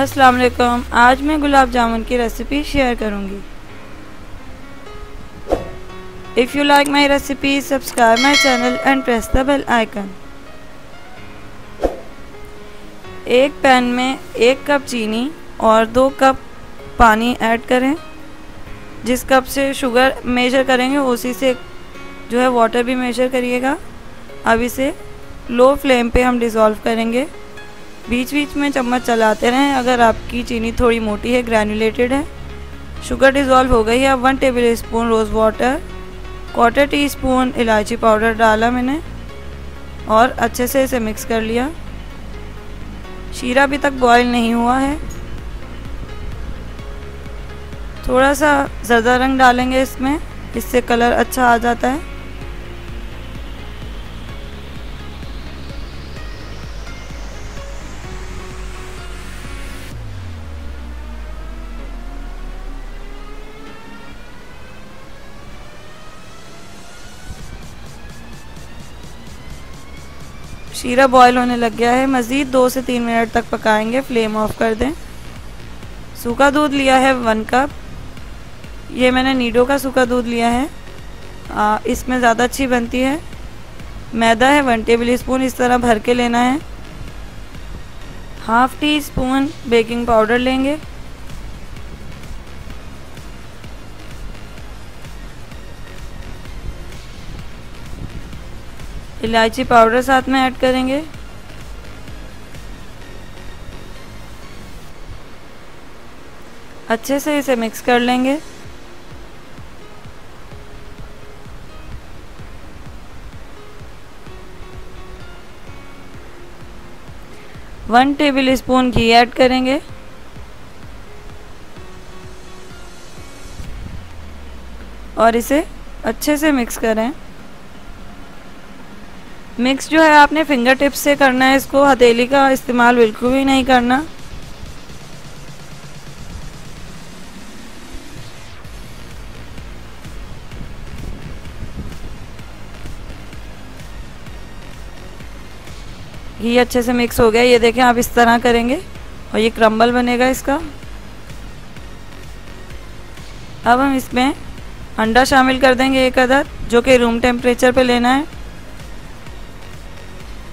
अस्सलाम वालेकुम। आज मैं गुलाब जामुन की रेसिपी शेयर करूँगी। If you like my recipe subscribe my channel and press the bell icon एक पैन में एक कप चीनी और दो कप पानी ऐड करें। जिस कप से शुगर मेजर करेंगे, उसी से जो है वाटर भी मेजर करिएगा। अब इसे लो फ्लेम पे हम डिज़ोल्व करेंगे। बीच बीच में चम्मच चलाते रहें। अगर आपकी चीनी थोड़ी मोटी है ग्रैनुलेटेड है शुगर डिज़ोल्व हो गई है अब one tablespoon rose water quarter teaspoon इलायची पाउडर डाला मैंने और अच्छे से इसे मिक्स कर लिया। शीरा अभी तक बॉयल नहीं हुआ है। थोड़ा सा ज़्यादा रंग डालेंगे इसमें, इससे कलर अच्छा आ जाता है। शीरा बॉयल होने लग गया है। मज़ीद दो से तीन मिनट तक पकाएँगे। फ्लेम ऑफ़ कर दें। सूखा दूध लिया है वन कप ये मैंने नीडो का सूखा दूध लिया है। आ, इसमें ज़्यादा अच्छी बनती है। मैदा है वन टेबल स्पून इस तरह भर के लेना है। Half teaspoon baking powder लेंगे। इलायची पाउडर साथ में ऐड करेंगे। अच्छे से इसे मिक्स कर लेंगे। वन टेबल स्पून घी ऐड करेंगे। और इसे अच्छे से मिक्स करें। मिक्स जो है आपने फिंगर टिप्स से करना है, इसको हथेली का इस्तेमाल बिल्कुल भी नहीं करना। घी अच्छे से मिक्स हो गया, ये देखें आप इस तरह करेंगे, और ये क्रम्बल बनेगा इसका। अब हम इसमें अंडा शामिल कर देंगे एक अदर, जो कि रूम टेम्परेचर पे लेना है।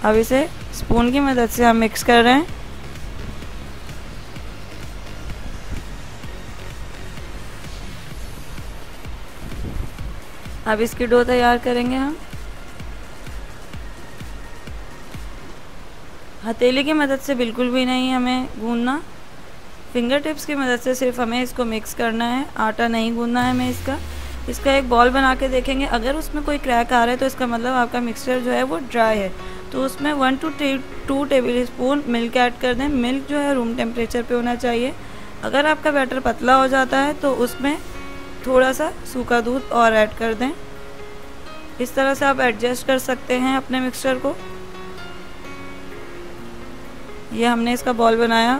अब इसे स्पून की मदद से हम मिक्स कर रहे हैं। अब इसकी डो तैयार करेंगे हम। हथेली की मदद से बिल्कुल भी नहीं हमें गूंदना। फिंगर टिप्स की मदद से सिर्फ़ हमें इसको मिक्स करना है। आटा नहीं गूंदना है हमें इसका। इसका एक बॉल बना के देखेंगे। अगर उसमें कोई क्रैक आ रहा है तो इसका मतलब आपका मिक्सचर जो है वो ड्राई है। तो उसमें one two two tablespoon milk add कर दें। मिल्क जो है रूम टेम्परेचर पे होना चाहिए। अगर आपका बैटर पतला हो जाता है तो उसमें थोड़ा सा सूखा दूध और ऐड कर दें। इस तरह से आप एडजस्ट कर सकते हैं अपने मिक्सचर को। ये हमने इसका बॉल बनाया।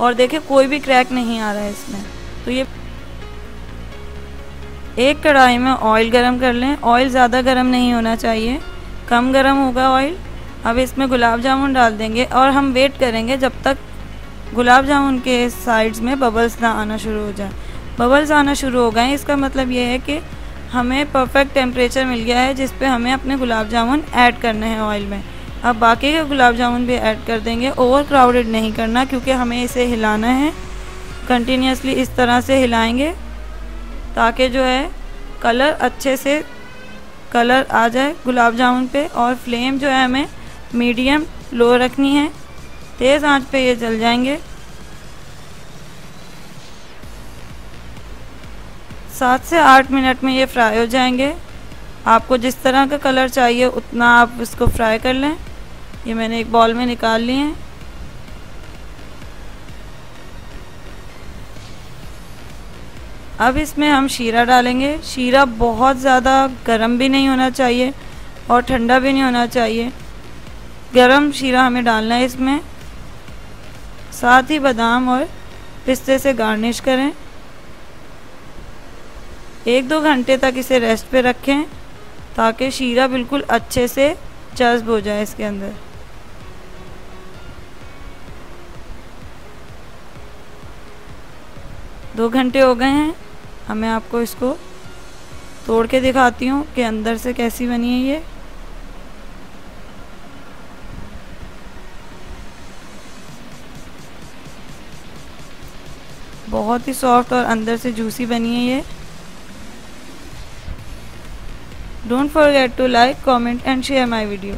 और देखिए, कोई भी क्रैक नहीं आ रहा है इसमें। तो ये एक कढ़ाई में ऑयल गरम कर लें। ऑयल ज़्यादा गरम नहीं होना चाहिए। कम गरम होगा ऑयल अब इसमें गुलाब जामुन डाल देंगे और हम वेट करेंगे जब तक गुलाब जामुन के साइड्स में बबल्स ना आना शुरू हो जाए। बबल्स आना शुरू हो गए इसका मतलब ये है कि हमें परफेक्ट टेम्परेचर मिल गया है जिस पे हमें अपने गुलाब जामुन ऐड करने हैं ऑयल में। अब बाकी के गुलाब जामुन भी ऐड कर देंगे। ओवर क्राउडेड नहीं करना क्योंकि हमें इसे हिलाना है। कंटिन्यूसली इस तरह से हिलाएँगे। ताकि जो है कलर अच्छे से कलर आ जाए गुलाब जामुन पे और फ्लेम जो है हमें मीडियम लो रखनी है। तेज़ आँच पे ये जल जाएँगे। सात से आठ मिनट में ये फ्राई हो जाएँगे। आपको जिस तरह का कलर चाहिए, उतना आप इसको फ्राई कर लें। ये मैंने एक बॉल में निकाल लिए हैं। अब इसमें हम शीरा डालेंगे। शीरा बहुत ज़्यादा गर्म भी नहीं होना चाहिए और ठंडा भी नहीं होना चाहिए। गर्म शीरा हमें डालना है इसमें। साथ ही बादाम और पिस्ते से गार्निश करें। एक दो घंटे तक इसे रेस्ट पे रखें ताकि शीरा बिल्कुल अच्छे से जज्ब हो जाए इसके अंदर। दो घंटे हो गए हैं। अब मैं आपको इसको तोड़ के दिखाती हूँ कि अंदर से कैसी बनी है ये। बहुत ही सॉफ्ट और अंदर से जूसी बनी है ये। Don't forget to like comment and share my video